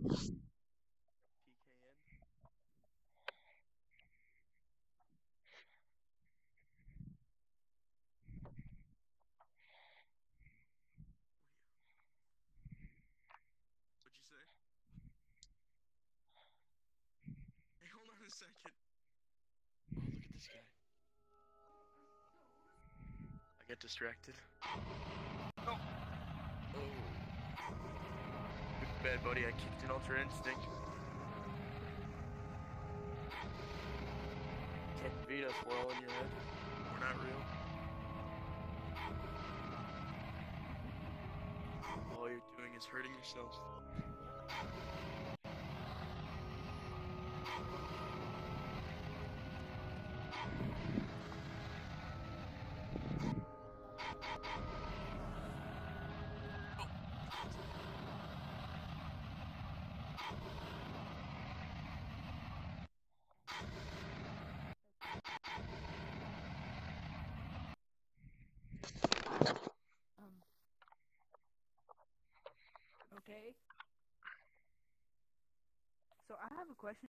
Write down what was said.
TKN. What'd you say? Hey, hold on a second. Oh, look at this guy. I get distracted. Oh. Oh. Bad buddy, I kicked an Ultra Instinct. Can't beat us, we're all in your head. We're not real. All you're doing is hurting yourself. Um. Okay. So I have a question.